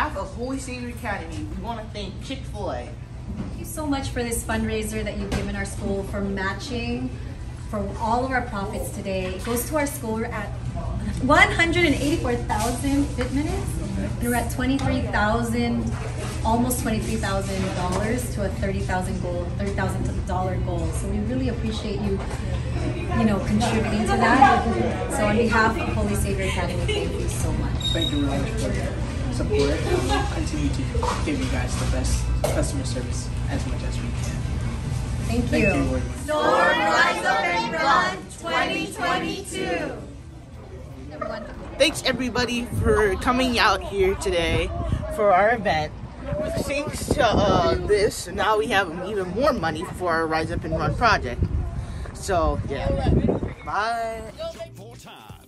behalf of Holy Savior Academy, we want to thank Chick-fil-A. Thank you so much for this fundraiser that you've given our school for matching for all of our profits today. It goes to our school. We're at 184,000 fit minutes, and we're at 23,000, almost 23,000 dollars to a 30,000 goal, 30,000 dollar goal. So we really appreciate you, you know, contributing to that. So on behalf of Holy Savior Academy, thank you so much. Thank you very much for your support and we'll continue to give you guys the best customer service as much as we can. Thank Thank you. you. Sword Rise Up and Run 2022. Thanks everybody for coming out here today for our event. Thanks to uh, this, now we have even more money for our Rise Up and Run project. So, yeah. Bye. Four times.